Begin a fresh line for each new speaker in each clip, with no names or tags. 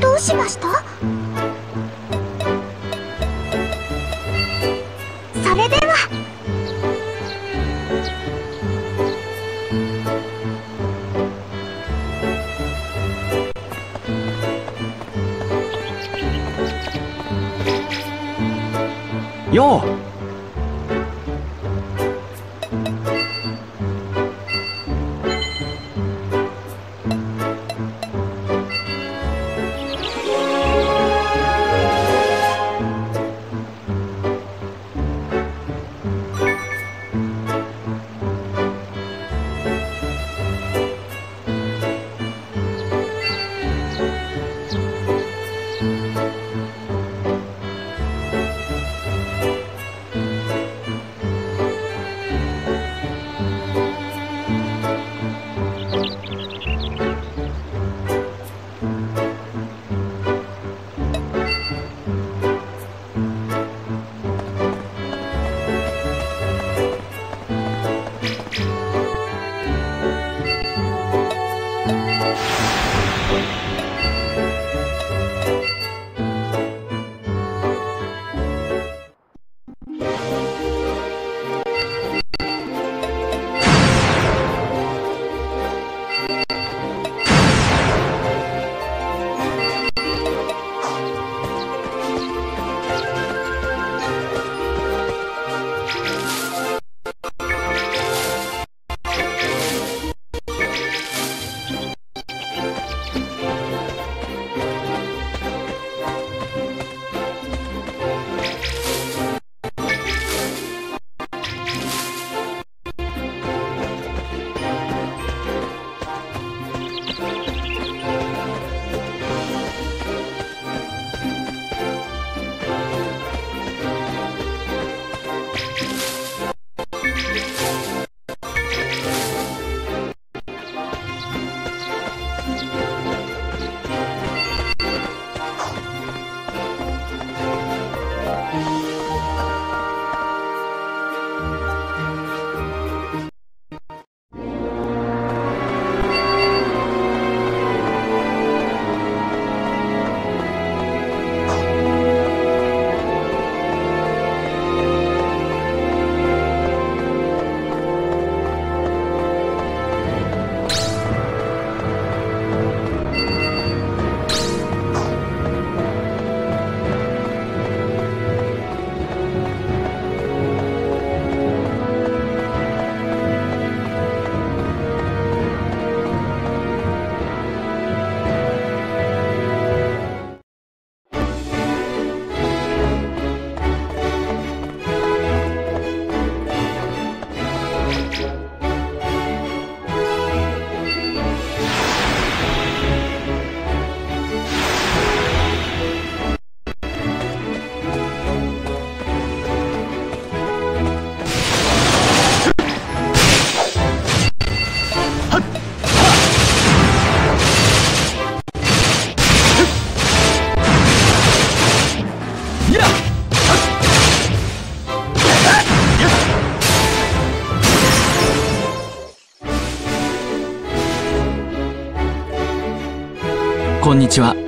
どうしました？それでは。
よう。ちは。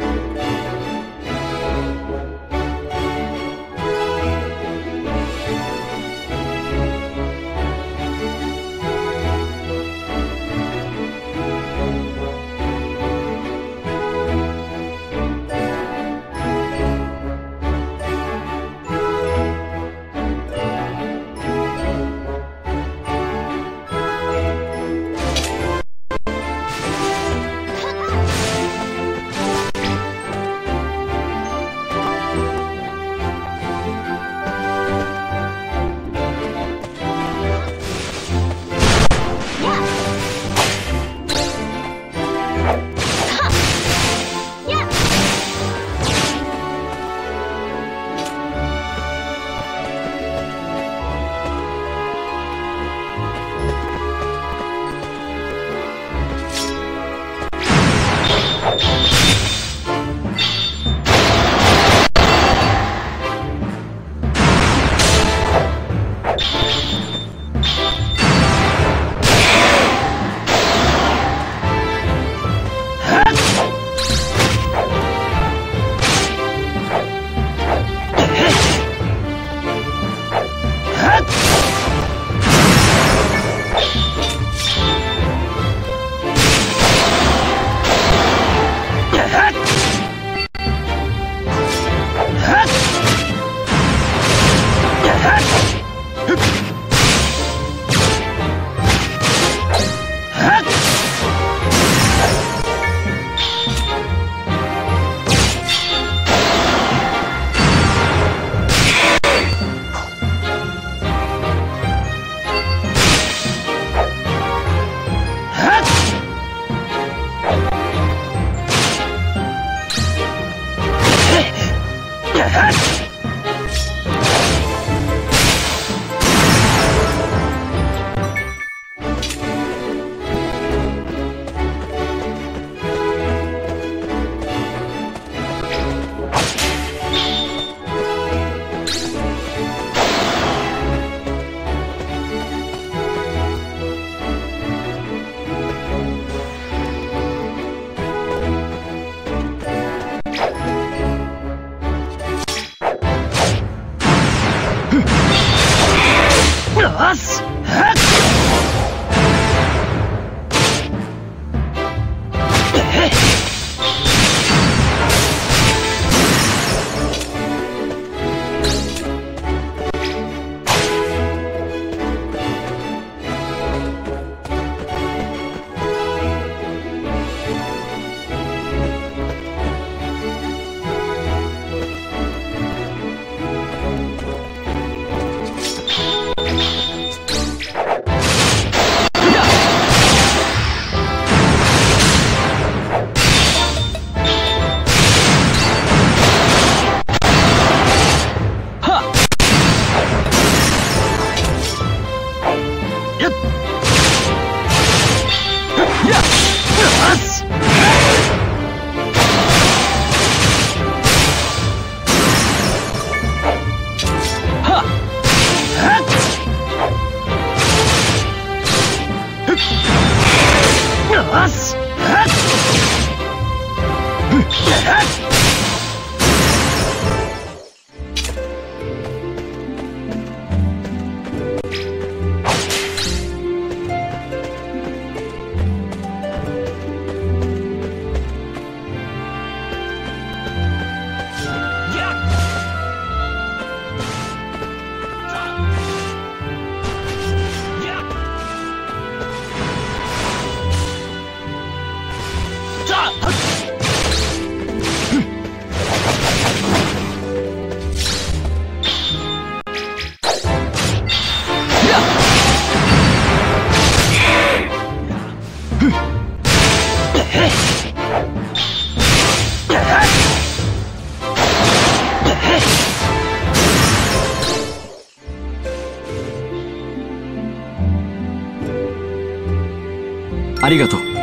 ありがとう。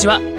ちは。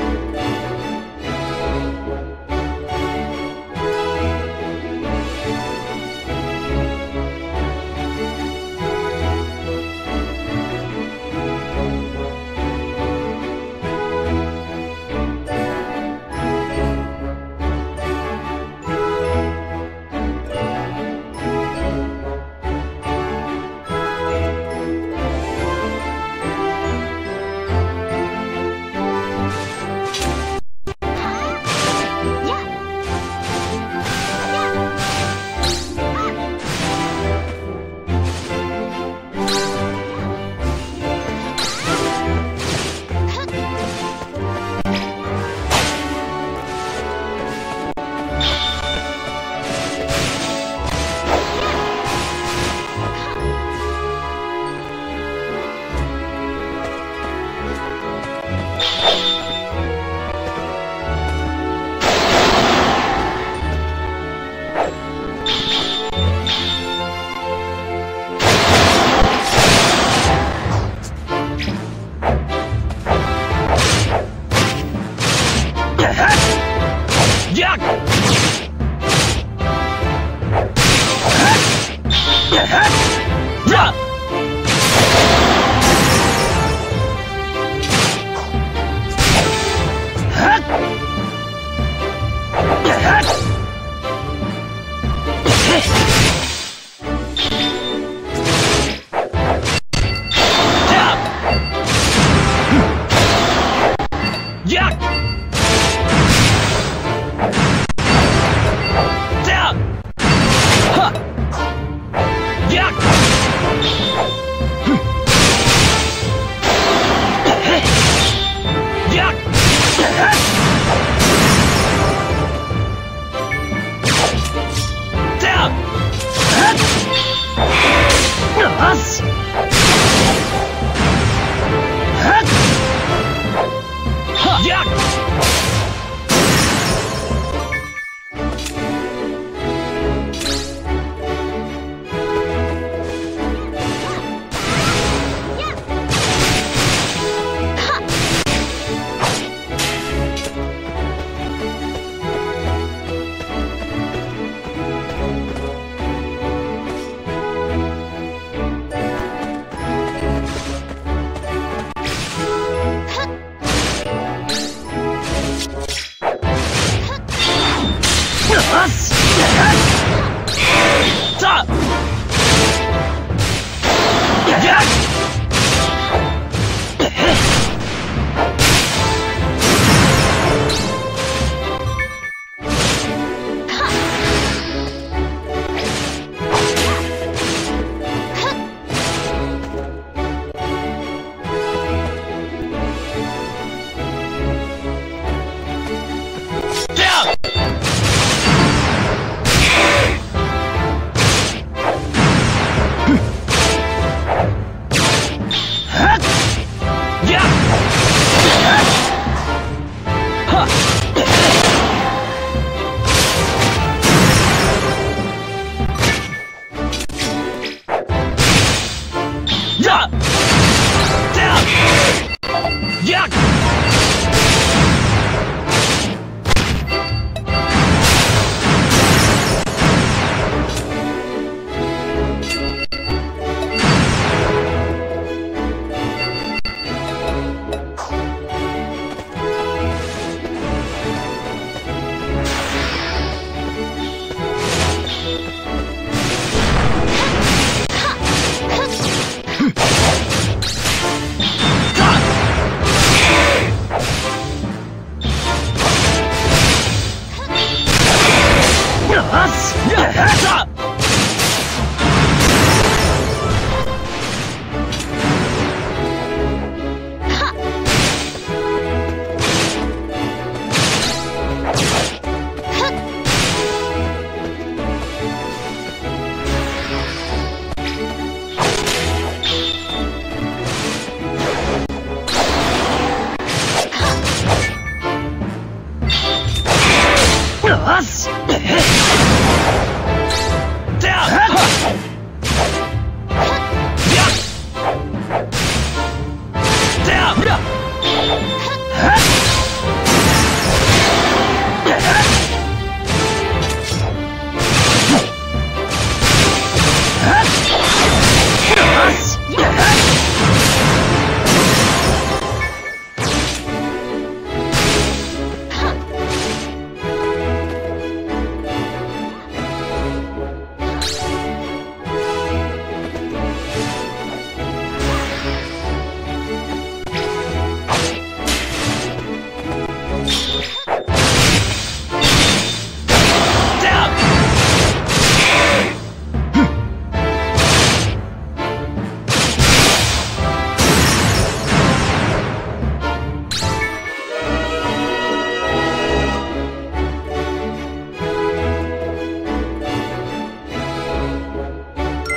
し。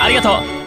ありがとう。